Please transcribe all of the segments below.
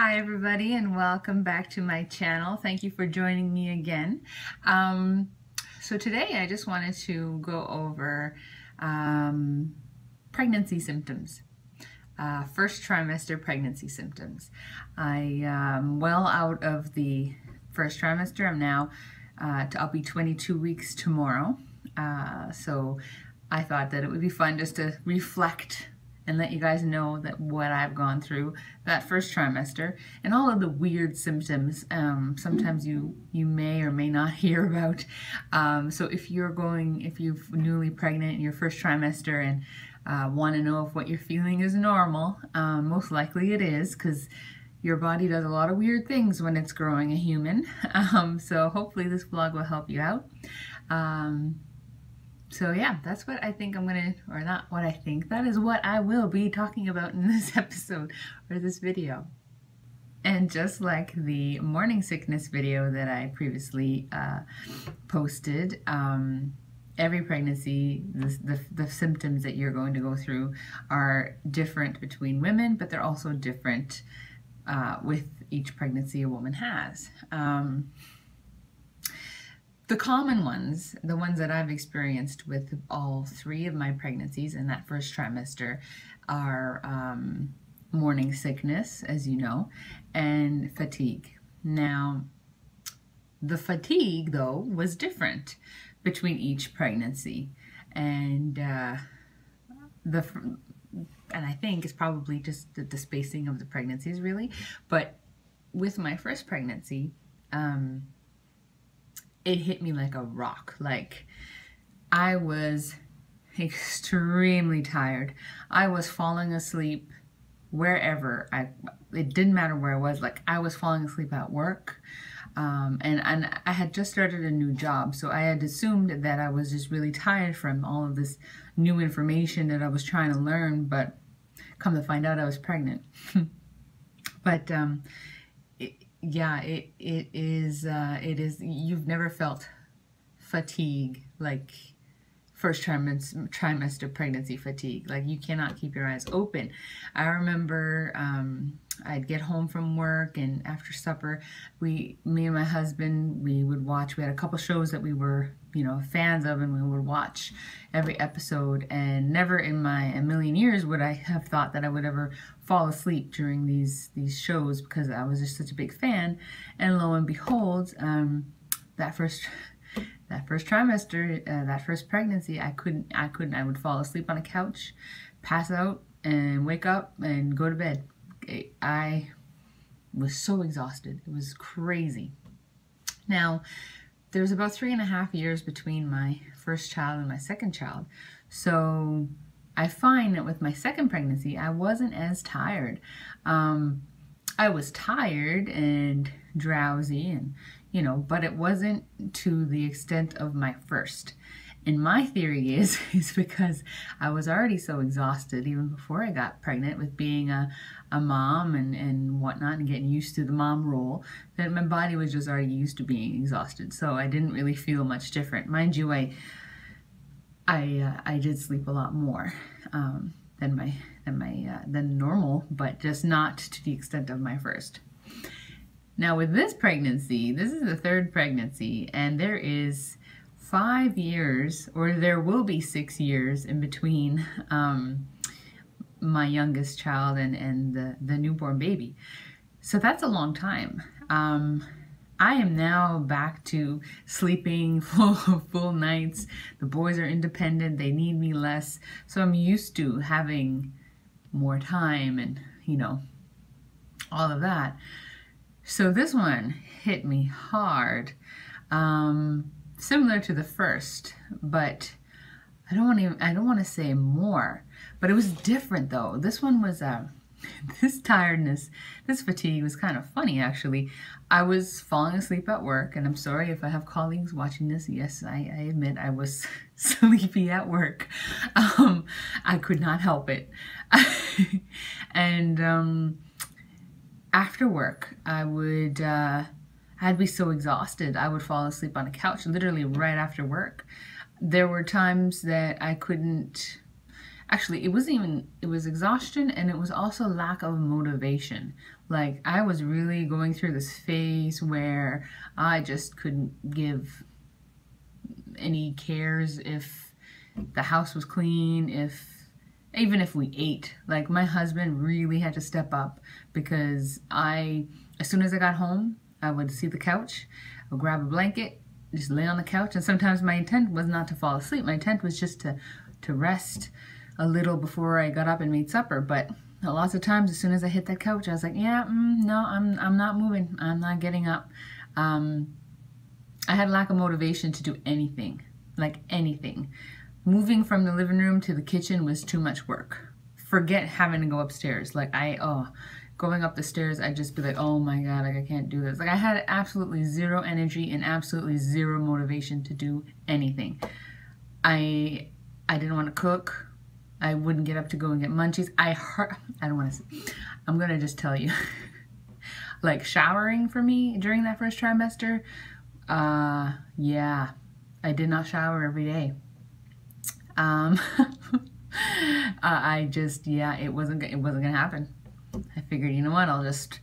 Hi everybody and welcome back to my channel. Thank you for joining me again. Um, so today I just wanted to go over um, pregnancy symptoms. Uh, first trimester pregnancy symptoms. I am well out of the first trimester. I'm now, uh, to, I'll be 22 weeks tomorrow. Uh, so I thought that it would be fun just to reflect and let you guys know that what I've gone through that first trimester and all of the weird symptoms um, sometimes you you may or may not hear about. Um, so if you're going if you're newly pregnant in your first trimester and uh, want to know if what you're feeling is normal um, most likely it is because your body does a lot of weird things when it's growing a human. Um, so hopefully this vlog will help you out. Um, so yeah, that's what I think I'm gonna, or not what I think, that is what I will be talking about in this episode or this video. And just like the morning sickness video that I previously uh, posted, um, every pregnancy, the, the, the, symptoms that you're going to go through are different between women, but they're also different uh, with each pregnancy a woman has. Um, the common ones, the ones that I've experienced with all three of my pregnancies in that first trimester are um, morning sickness, as you know, and fatigue. Now, the fatigue, though, was different between each pregnancy. And uh, the and I think it's probably just the, the, spacing of the pregnancies, really. But with my first pregnancy, um, it hit me like a rock. Like I was extremely tired. I was falling asleep wherever I it didn't matter where I was like I was falling asleep at work um, and and I had just started a new job so I had assumed that I was just really tired from all of this new information that I was trying to learn but come to find out I was pregnant but um, yeah, it it is uh, it is you've never felt fatigue like first trimester, trimester pregnancy fatigue. Like you cannot keep your eyes open. I remember um, I'd get home from work and after supper, we, me and my husband, we would watch. We had a couple shows that we were, you know, fans of, and we would watch every episode. And never in my a million years would I have thought that I would ever fall asleep during these these shows because I was just such a big fan. And lo and behold, um, that first that first trimester, uh, that first pregnancy, I couldn't, I couldn't, I would fall asleep on a couch, pass out, and wake up and go to bed. I was so exhausted. It was crazy. Now, there was about three and a half years between my first child and my second child. So I find that with my second pregnancy, I wasn't as tired. Um, I was tired and drowsy and, you know, but it wasn't to the extent of my first. And my theory is, is because I was already so exhausted even before I got pregnant with being a, a mom and, and whatnot and getting used to the mom role, that my body was just already used to being exhausted. So I didn't really feel much different. Mind you, I, I, uh, I did sleep a lot more um, than my, than my, uh, than normal, but just not to the extent of my first. Now with this pregnancy, this is the third pregnancy, and there is five years, or there will be six years in between um, my youngest child and, and the, the newborn baby. So that's a long time. Um, I am now back to sleeping full, full nights. The boys are independent. They need me less. So I'm used to having more time and, you know, all of that. So this one hit me hard. Um, similar to the first, but I don't want to I don't want to say more, but it was different though. This one was uh, this tiredness, this fatigue was kind of funny actually. I was falling asleep at work, and I'm sorry if I have colleagues watching this. Yes, I, I admit I was sleepy at work. Um, I could not help it. and um, after work, I would uh, I'd be so exhausted, I would fall asleep on a couch literally right after work. There were times that I couldn't, actually it wasn't even it was exhaustion and it was also lack of motivation like i was really going through this phase where i just couldn't give any cares if the house was clean if even if we ate like my husband really had to step up because i as soon as i got home i would see the couch i would grab a blanket just lay on the couch and sometimes my intent was not to fall asleep my intent was just to to rest a little before I got up and made supper. But lots of times, as soon as I hit that couch, I was like, yeah, mm, no, I'm, I'm not moving. I'm not getting up. Um, I had lack of motivation to do anything, like anything. Moving from the living room to the kitchen was too much work. Forget having to go upstairs. Like I, oh, going up the stairs, I'd just be like, oh my God, like I can't do this. Like I had absolutely zero energy and absolutely zero motivation to do anything. I, I didn't want to cook. I wouldn't get up to go and get munchies. I I don't want to, I'm going to just tell you. like showering for me during that first trimester, uh, yeah, I did not shower every day. Um, uh, I just, yeah, it wasn't, it wasn't going to happen. I figured, you know what, I'll just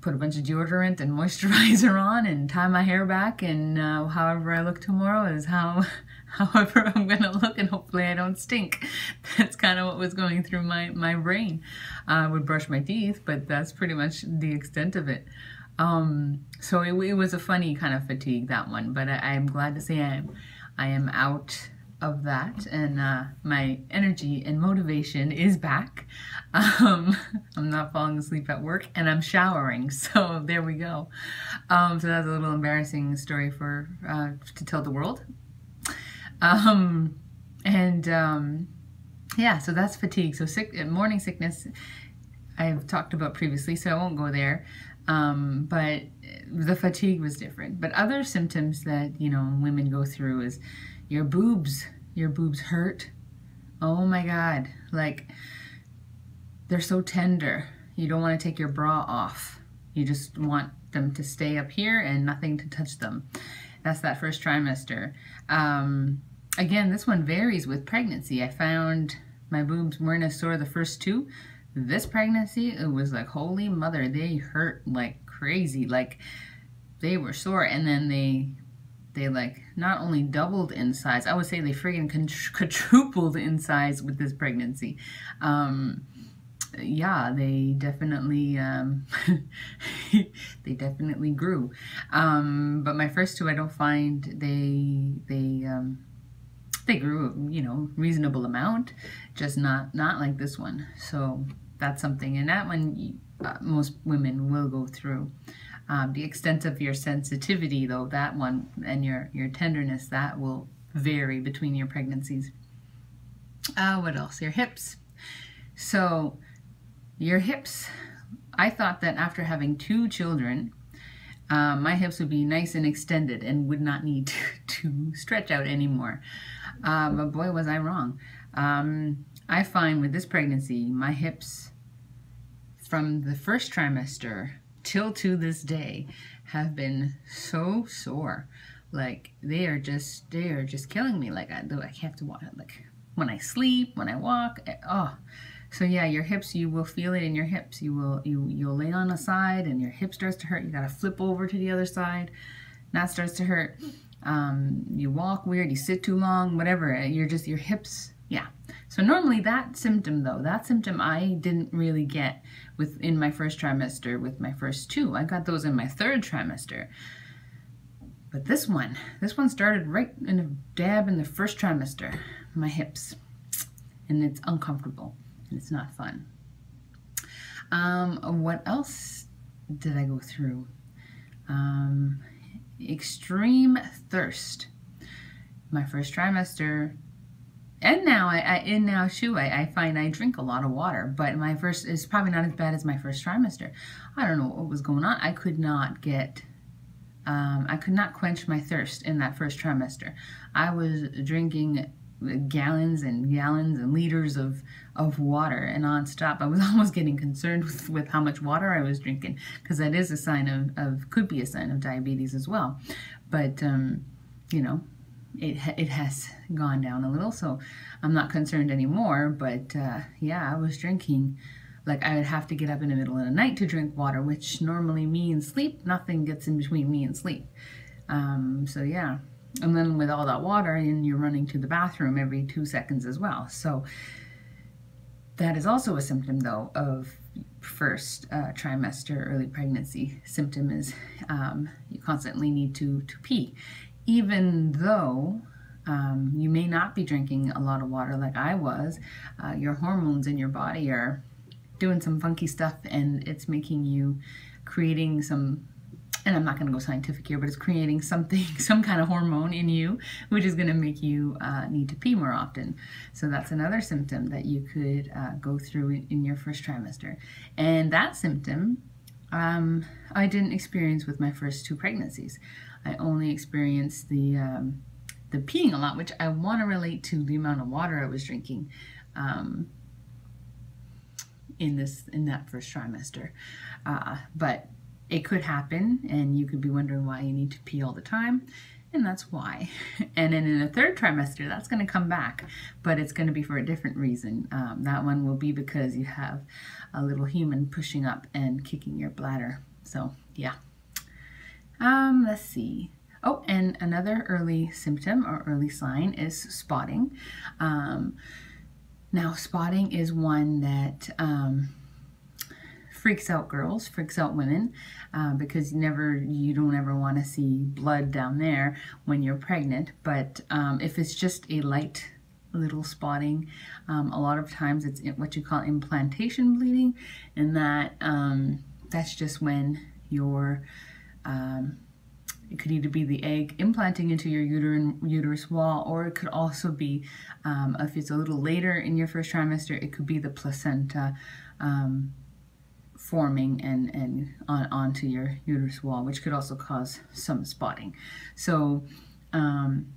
put a bunch of deodorant and moisturizer on and tie my hair back and uh, however I look tomorrow is how however I'm to look and hopefully I don't stink. That's kind of what was going through my, my brain. I would brush my teeth, but that's pretty much the extent of it. Um, so it, it, was a funny kind of fatigue, that one, but I, am glad to say I am, I am out of that and uh, my energy and motivation is back. Um, I'm not falling asleep at work and I'm showering, so there we go. Um, so that's a little embarrassing story for uh, to tell the world. Um, and um, yeah, so that's fatigue. So sick, uh, morning sickness, I've talked about previously, so I won't go there. Um, but the fatigue was different. But other symptoms that, you know, women go through is your boobs, your boobs hurt. Oh my God. Like, they're so tender. You don't want to take your bra off. You just want them to stay up here and nothing to touch them. That's that first trimester. Um, Again, this one varies with pregnancy. I found my boobs weren't as sore the first two. This pregnancy, it was like, holy mother, they hurt like crazy. Like, they were sore. And then they, they like, not only doubled in size, I would say they friggin' quadrupled in size with this pregnancy. Um, yeah, they definitely um, they definitely grew. Um, but my first two, I don't find they they um, they grew, you know, reasonable amount, just not not like this one. So that's something, and that one uh, most women will go through. Um, the extent of your sensitivity, though, that one and your your tenderness, that will vary between your pregnancies. Uh, what else? Your hips. So your hips. I thought that after having two children, um, my hips would be nice and extended and would not need to, to stretch out anymore. Uh, but boy, was I wrong. Um, I find with this pregnancy, my hips from the first trimester till to this day have been so sore. Like they are just, they are just killing me. Like I, do I have to walk, like when I sleep, when I walk, eh, oh. So yeah, your hips, you will feel it in your hips. You will, you, you'll lay on the side and your hip starts to hurt. You got to flip over to the other side. And that starts to hurt um, you walk weird, you sit too long, whatever, you're just, your hips, yeah. So normally that symptom though, that symptom I didn't really get within my first trimester with my first two. I got those in my third trimester. But this one, this one started right in a dab in the first trimester, my hips. And it's uncomfortable and it's not fun. Um, what else did I go through? Um, extreme thirst. My first trimester, and now I, I and now too, I, I find I drink a lot of water, but my first is probably not as bad as my first trimester. I don't know what was going on. I could not get um, I could not quench my thirst in that first trimester. I was drinking gallons and gallons and liters of, of water and nonstop. I was almost getting concerned with, with how much water I was drinking because that is a sign of, of, could be a sign of diabetes as well. But, um, you know, it it has gone down a little, so I'm not concerned anymore. But uh, yeah, I was drinking like I would have to get up in the middle of the night to drink water, which normally means sleep. Nothing gets in between me and sleep. Um, so yeah, and then with all that water, and you're running to the bathroom every two seconds as well. So that is also a symptom, though, of first uh, trimester early pregnancy. Symptom is um, you constantly need to to pee, even though um, you may not be drinking a lot of water like I was. Uh, your hormones in your body are doing some funky stuff and it's making you creating some and I'm not going to go scientific here, but it's creating something, some kind of hormone in you, which is going to make you uh, need to pee more often. So that's another symptom that you could uh, go through in, your first trimester. And that symptom, um, I didn't experience with my first two pregnancies. I only experienced the um, the peeing a lot, which I want to relate to the amount of water I was drinking. Um, in this in that first trimester. Uh, but it could happen, and you could be wondering why you need to pee all the time, and that's why. And then in the third trimester, that's going to come back, but it's going to be for a different reason. Um, that one will be because you have a little human pushing up and kicking your bladder. So yeah. Um, let's see. Oh, and another early symptom or early sign is spotting. Um, now, spotting is one that um, freaks out girls, freaks out women, uh, because you never, you don't ever want to see blood down there when you're pregnant. But um, if it's just a light little spotting, um, a lot of times it's what you call implantation bleeding, and that um, that's just when your um, it could either be the egg implanting into your uterine uterus wall, or it could also be, um, if it's a little later in your first trimester, it could be the placenta um, forming and, and on, onto your uterus wall, which could also cause some spotting. So um,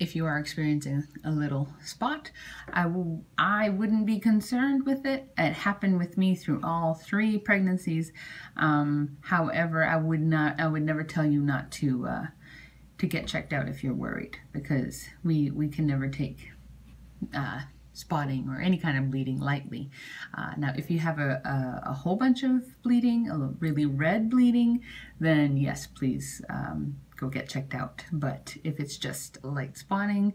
if you are experiencing a little spot, I will I wouldn't be concerned with it. It happened with me through all three pregnancies. Um, however, I would not I would never tell you not to uh, to get checked out if you're worried because we we can never take uh, spotting or any kind of bleeding lightly. Uh, now, if you have a, a, a, whole bunch of bleeding, a really red bleeding, then yes, please um, go get checked out. But if it's just light spotting,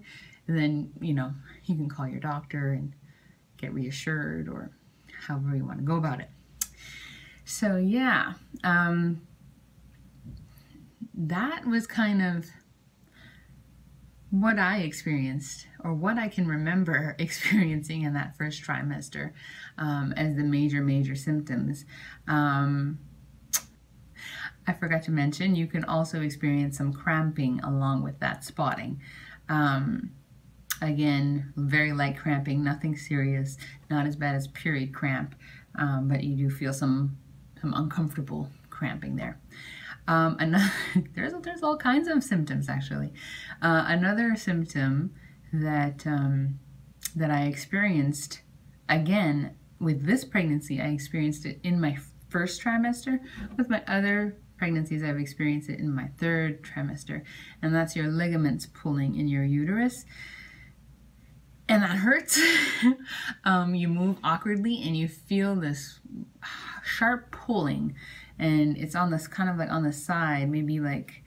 then, you know, you can call your doctor and get reassured or however you want to go about it. So yeah, um, that was kind of what I experienced or what I can remember experiencing in that first trimester um, as the major, major symptoms. Um, I forgot to mention, you can also experience some cramping along with that spotting. Um, again, very light cramping, nothing serious, not as bad as period cramp, um, but you do feel some, some uncomfortable cramping there. Um, another, there's, there's all kinds of symptoms actually. Uh, another symptom that, um, that I experienced, again, with this pregnancy, I experienced it in my first trimester. With my other pregnancies, I've experienced it in my third trimester, and that's your ligaments pulling in your uterus. And that hurts. um, you move awkwardly and you feel this sharp pulling, and it's on this kind of like on the side, maybe like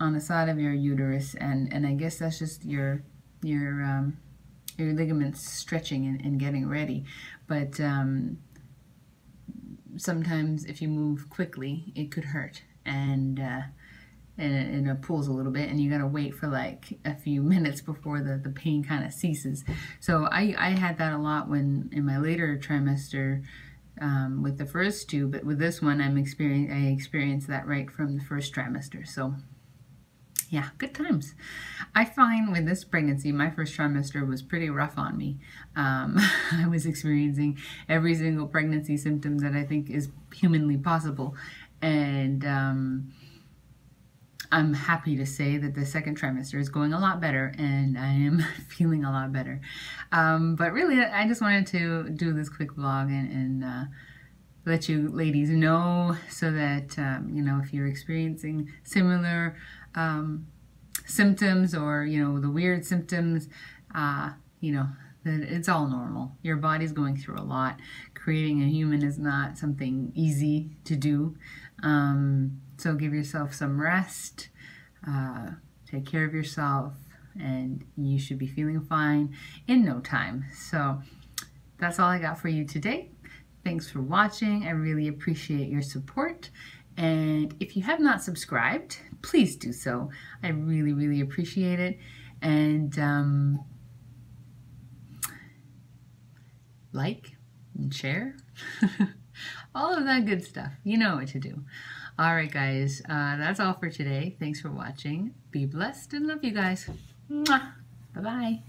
on the side of your uterus, and and I guess that's just your your um, your ligaments stretching and, and getting ready. But um, sometimes if you move quickly, it could hurt. And, uh, and, it, and it pulls a little bit and you got to wait for like a few minutes before the, the pain kind of ceases. So I, I had that a lot when in my later trimester um, with the first two, but with this one I'm experience I experienced that right from the first trimester. So yeah, good times. I find with this pregnancy, my first trimester was pretty rough on me. Um, I was experiencing every single pregnancy symptom that I think is humanly possible. And um, I'm happy to say that the second trimester is going a lot better and I am feeling a lot better. Um, but really, I just wanted to do this quick vlog and, and uh, let you ladies know so that, um, you know, if you're experiencing similar um, symptoms or, you know, the weird symptoms, uh, you know, it's all normal. Your body's going through a lot. Creating a human is not something easy to do. Um, so give yourself some rest. Uh, take care of yourself and you should be feeling fine in no time. So that's all I got for you today. Thanks for watching. I really appreciate your support. And if you have not subscribed, please do so. I really, really appreciate it. And um, like and share. all of that good stuff. You know what to do. All right, guys. Uh, that's all for today. Thanks for watching. Be blessed and love you guys. Bye-bye.